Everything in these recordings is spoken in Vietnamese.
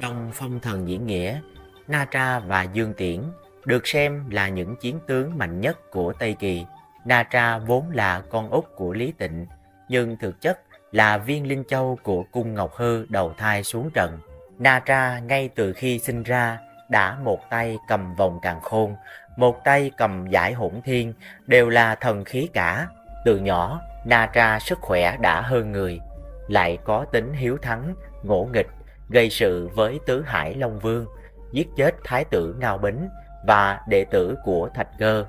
Trong phong thần diễn nghĩa, Na Tra và Dương Tiễn được xem là những chiến tướng mạnh nhất của Tây Kỳ. Na Tra vốn là con út của Lý Tịnh, nhưng thực chất là viên linh châu của cung Ngọc Hư đầu thai xuống trần. Na Tra ngay từ khi sinh ra đã một tay cầm vòng càng khôn, một tay cầm giải hỗn thiên, đều là thần khí cả. Từ nhỏ, Na Tra sức khỏe đã hơn người, lại có tính hiếu thắng, ngỗ nghịch, gây sự với tứ hải Long Vương, giết chết thái tử Ngao Bính và đệ tử của Thạch Cơ,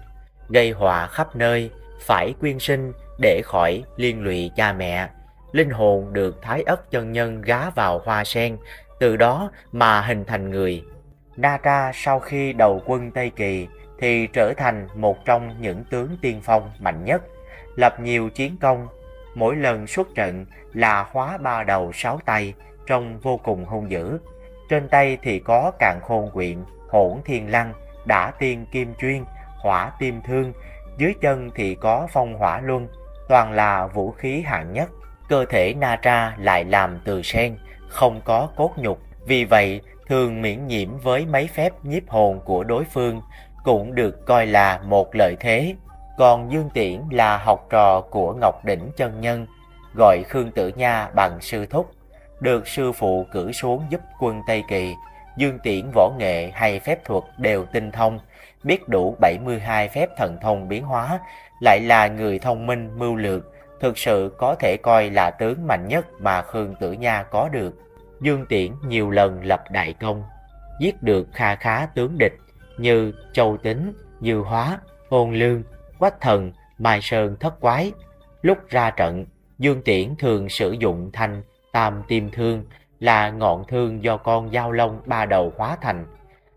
gây họa khắp nơi, phải quyên sinh để khỏi liên lụy cha mẹ. Linh hồn được Thái Ất chân nhân gá vào hoa sen, từ đó mà hình thành người. Na Tra sau khi đầu quân Tây Kỳ thì trở thành một trong những tướng tiên phong mạnh nhất, lập nhiều chiến công. Mỗi lần xuất trận là hóa ba đầu sáu tay, trông vô cùng hung dữ. Trên tay thì có càn khôn quyện, hỗn thiên lăng, đã tiên kim chuyên, hỏa tim thương, dưới chân thì có phong hỏa luân, toàn là vũ khí hạng nhất. Cơ thể Na Tra lại làm từ sen, không có cốt nhục, vì vậy thường miễn nhiễm với mấy phép nhiếp hồn của đối phương cũng được coi là một lợi thế. Còn Dương Tiễn là học trò của Ngọc Đỉnh Chân Nhân, gọi Khương Tử Nha bằng sư thúc, được sư phụ cử xuống giúp quân Tây Kỳ. Dương Tiễn võ nghệ hay phép thuật đều tinh thông, biết đủ 72 phép thần thông biến hóa, lại là người thông minh mưu lược, thực sự có thể coi là tướng mạnh nhất mà Khương Tử Nha có được. Dương Tiễn nhiều lần lập đại công, giết được kha khá tướng địch như Châu Tính, Như Hóa, Hôn Lương, Quách Thần, Mai Sơn Thất Quái. Lúc ra trận, Dương Tiễn thường sử dụng thanh tam tim thương là ngọn thương do con dao long ba đầu hóa thành,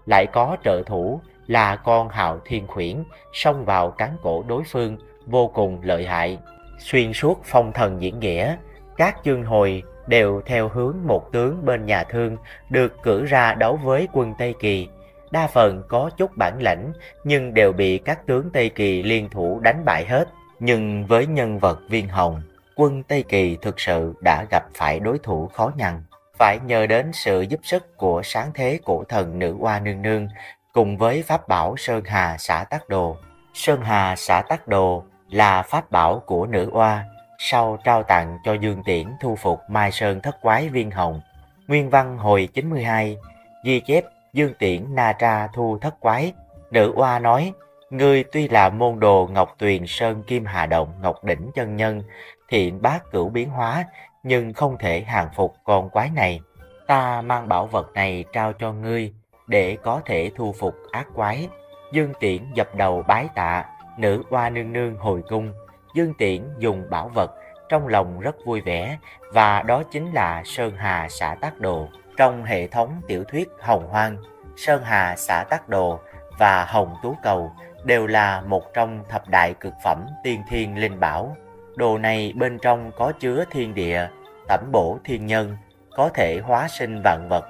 lại có trợ thủ là con hạo thiên khuyển xông vào cán cổ đối phương vô cùng lợi hại. Xuyên suốt phong thần diễn nghĩa, các chương hồi đều theo hướng một tướng bên nhà thương được cử ra đấu với quân Tây Kỳ. Đa phần có chút bản lãnh nhưng đều bị các tướng Tây Kỳ liên thủ đánh bại hết. Nhưng với nhân vật viên hồng, quân Tây Kỳ thực sự đã gặp phải đối thủ khó nhằn. Phải nhờ đến sự giúp sức của sáng thế cổ thần nữ oa nương nương cùng với pháp bảo Sơn Hà xã Tắc Đồ. Sơn Hà xã Tắc Đồ là pháp bảo của nữ oa sau trao tặng cho Dương Tiễn thu phục Mai Sơn thất quái viên hồng. Nguyên văn hồi 92, ghi chép Dương Tiễn Na Tra thu thất quái. Nữ oa nói, Ngươi tuy là môn đồ Ngọc Tuyền Sơn Kim Hà Động Ngọc Đỉnh chân nhân, thiện bác cửu biến hóa, nhưng không thể hàng phục con quái này. Ta mang bảo vật này trao cho ngươi, để có thể thu phục ác quái. Dương Tiễn dập đầu bái tạ, nữ oa nương nương hồi cung. Dương Tiễn dùng bảo vật, trong lòng rất vui vẻ và đó chính là Sơn Hà xã Tác Đồ. Trong hệ thống tiểu thuyết Hồng Hoang, Sơn Hà xã Tác Đồ và Hồng Tú Cầu đều là một trong thập đại cực phẩm tiên thiên linh bảo. Đồ này bên trong có chứa thiên địa, tẩm bổ thiên nhân, có thể hóa sinh vạn vật,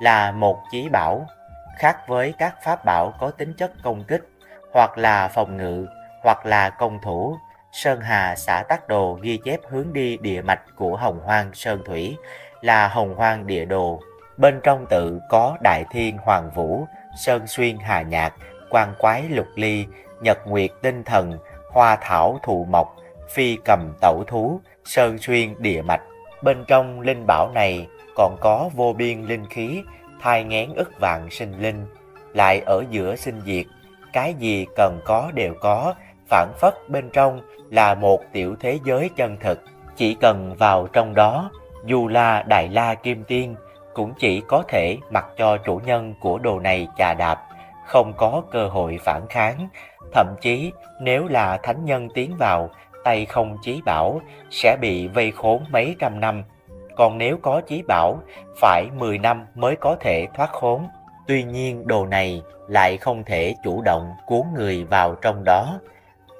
là một chí bảo, khác với các pháp bảo có tính chất công kích, hoặc là phòng ngự, hoặc là công thủ. Sơn Hà xã Tắc Đồ ghi chép hướng đi địa mạch của Hồng Hoang Sơn Thủy là Hồng Hoang Địa Đồ. Bên trong tự có Đại Thiên Hoàng Vũ, Sơn Xuyên Hà Nhạc, Quan Quái Lục Ly, Nhật Nguyệt Tinh Thần, Hoa Thảo Thụ Mộc, Phi Cầm Tẩu Thú, Sơn Xuyên Địa Mạch. Bên trong linh bảo này còn có vô biên linh khí, thai ngén ức vạn sinh linh, lại ở giữa sinh diệt, cái gì cần có đều có, phản phất bên trong là một tiểu thế giới chân thực. Chỉ cần vào trong đó, dù là Đại La Kim Tiên, cũng chỉ có thể mặc cho chủ nhân của đồ này chà đạp, không có cơ hội phản kháng. Thậm chí nếu là thánh nhân tiến vào, tay không chí bảo, sẽ bị vây khốn mấy trăm năm. Còn nếu có chí bảo, phải 10 năm mới có thể thoát khốn. Tuy nhiên đồ này lại không thể chủ động cuốn người vào trong đó,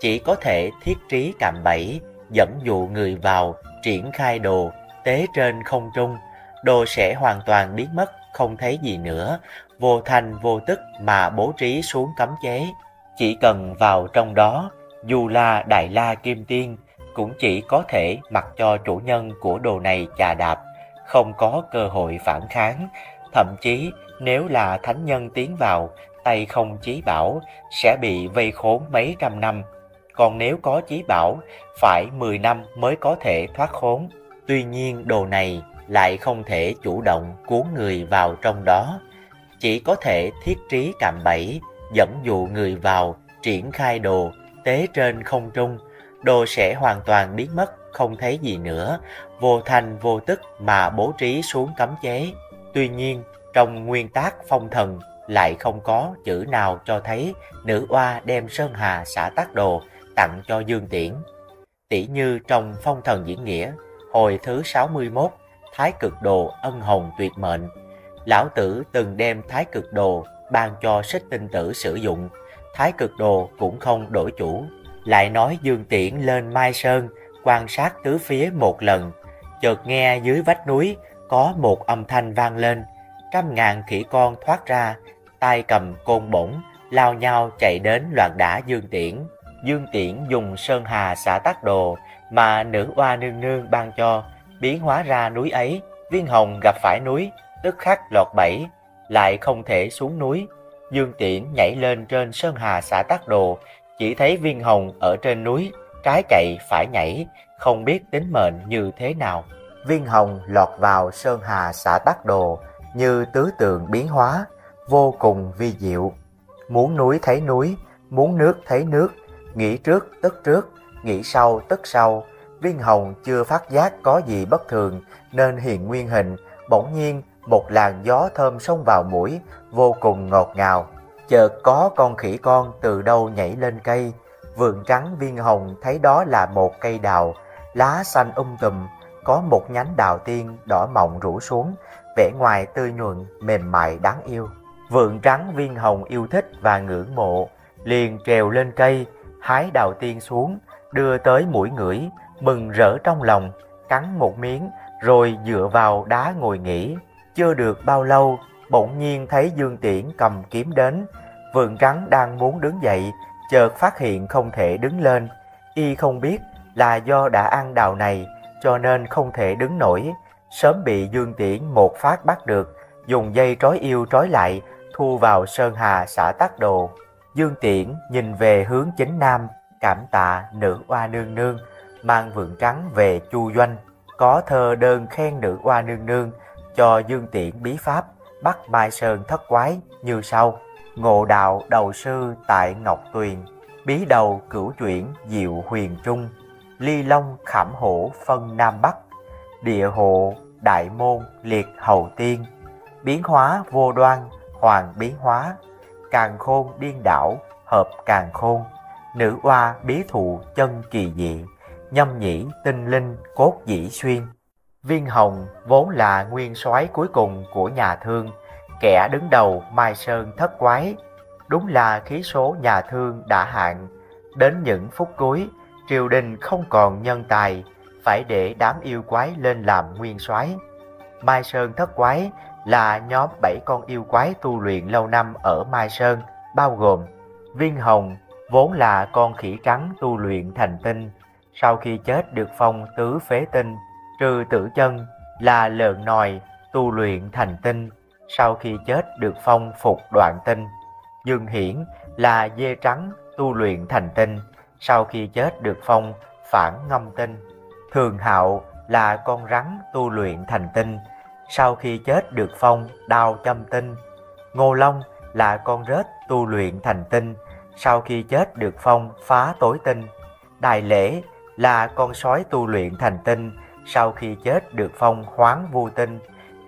chỉ có thể thiết trí cạm bẫy, dẫn dụ người vào, triển khai đồ, tế trên không trung, đồ sẽ hoàn toàn biến mất, không thấy gì nữa, vô thành vô tức mà bố trí xuống cấm chế. Chỉ cần vào trong đó, dù là Đại La Kim Tiên, cũng chỉ có thể mặc cho chủ nhân của đồ này chà đạp, không có cơ hội phản kháng, Thậm chí nếu là thánh nhân tiến vào, tay không chí bảo, sẽ bị vây khốn mấy trăm năm. Còn nếu có chí bảo, phải 10 năm mới có thể thoát khốn. Tuy nhiên đồ này lại không thể chủ động cuốn người vào trong đó, chỉ có thể thiết trí cạm bẫy, dẫn dụ người vào, triển khai đồ, tế trên không trung, đồ sẽ hoàn toàn biến mất, không thấy gì nữa, vô thành vô tức mà bố trí xuống cấm chế. Tuy nhiên, trong nguyên tác phong thần lại không có chữ nào cho thấy nữ oa đem Sơn Hà xả tác đồ tặng cho Dương Tiễn. Tỷ như trong phong thần diễn nghĩa, hồi thứ 61, Thái cực đồ ân hồng tuyệt mệnh. Lão tử từng đem thái cực đồ ban cho xích tinh tử sử dụng. Thái cực đồ cũng không đổi chủ. Lại nói Dương Tiễn lên Mai Sơn quan sát tứ phía một lần. Chợt nghe dưới vách núi có một âm thanh vang lên. Trăm ngàn khỉ con thoát ra, tay cầm côn bổng, lao nhau chạy đến loạn đả Dương Tiễn. Dương Tiễn dùng sơn hà xả tác đồ mà nữ oa nương nương ban cho, biến hóa ra núi ấy. Viên hồng gặp phải núi, tức khắc lọt bẫy, lại không thể xuống núi. Dương Tiễn nhảy lên trên sơn hà xã tác đồ, chỉ thấy viên hồng ở trên núi, trái chạy phải nhảy, không biết tính mệnh như thế nào. Viên hồng lọt vào sơn hà xã tác đồ, như tứ tượng biến hóa, vô cùng vi diệu. Muốn núi thấy núi, muốn nước thấy nước, nghĩ trước tức trước, nghĩ sau tức sau. Viên hồng chưa phát giác có gì bất thường nên hiện nguyên hình, bỗng nhiên một làn gió thơm xông vào mũi, vô cùng ngọt ngào. Chợt có con khỉ con từ đâu nhảy lên cây, vườn trắng viên hồng thấy đó là một cây đào, lá xanh um tùm, có một nhánh đào tiên đỏ mọng rủ xuống, vẻ ngoài tươi nhuận, mềm mại đáng yêu. Vượng trắng viên hồng yêu thích và ngưỡng mộ, liền trèo lên cây, hái đào tiên xuống, đưa tới mũi ngửi, mừng rỡ trong lòng, cắn một miếng, rồi dựa vào đá ngồi nghỉ. Chưa được bao lâu, bỗng nhiên thấy Dương Tiễn cầm kiếm đến. Vượng trắng đang muốn đứng dậy, chợt phát hiện không thể đứng lên. Y không biết là do đã ăn đào này, cho nên không thể đứng nổi. Sớm bị Dương Tiễn một phát bắt được, dùng dây trói yêu trói lại, thu vào Sơn Hà xã Tắc Đồ. Dương Tiễn nhìn về hướng chính nam, cảm tạ nữ oa nương nương, mang vượng trắng về chu doanh. Có thơ đơn khen nữ oa nương nương cho Dương Tiễn bí pháp bắt Mai Sơn thất quái như sau. Ngộ đạo đầu sư tại Ngọc Tuyền, bí đầu cửu chuyển diệu huyền trung, ly long khảm hổ phân Nam Bắc, địa hộ đại môn liệt hầu tiên, biến hóa vô đoan hoàng biến hóa, càng khôn điên đảo, hợp càng khôn, nữ oa bí thụ chân kỳ dị, nhâm nhĩ tinh linh cốt dĩ xuyên. Viên hồng vốn là nguyên soái cuối cùng của nhà thương, kẻ đứng đầu Mai Sơn thất quái. Đúng là khí số nhà thương đã hạn, đến những phút cuối, triều đình không còn nhân tài, phải để đám yêu quái lên làm nguyên soái. Mai Sơn thất quái là nhóm bảy con yêu quái tu luyện lâu năm ở Mai Sơn, bao gồm Viên Hồng, vốn là con khỉ trắng tu luyện thành tinh, sau khi chết được phong tứ phế tinh, trừ tử chân là lợn nòi tu luyện thành tinh, sau khi chết được phong phục đoạn tinh. Dương Hiển là dê trắng tu luyện thành tinh, sau khi chết được phong phản ngâm tinh. Thường Hạo là con rắn tu luyện thành tinh, sau khi chết được phong đao châm tinh. Ngô Long là con rết tu luyện thành tinh, sau khi chết được phong phá tối tinh. Đại Lễ là con sói tu luyện thành tinh, sau khi chết được phong hoáng vô tinh.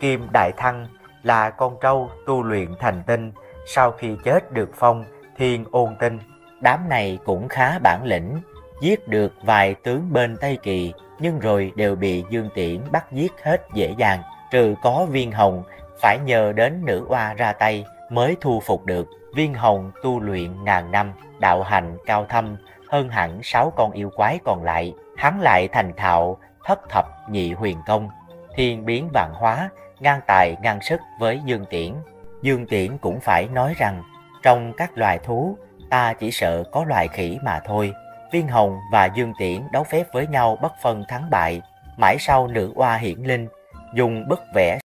Kim Đại Thăng là con trâu tu luyện thành tinh, sau khi chết được phong thiên ôn tinh. Đám này cũng khá bản lĩnh, giết được vài tướng bên Tây Kỳ, nhưng rồi đều bị Dương Tiễn bắt giết hết dễ dàng trừ có viên hồng phải nhờ đến nữ oa ra tay mới thu phục được. Viên hồng tu luyện ngàn năm, đạo hành cao thâm hơn hẳn sáu con yêu quái còn lại. Hắn lại thành thạo thất thập nhị huyền công, thiên biến vạn hóa, ngang tài ngang sức với Dương Tiễn. Dương Tiễn cũng phải nói rằng, trong các loài thú, ta chỉ sợ có loài khỉ mà thôi. Viên Hồng và Dương Tiễn đấu phép với nhau bất phân thắng bại. Mãi sau nữ oa hiển linh, dùng bức vẽ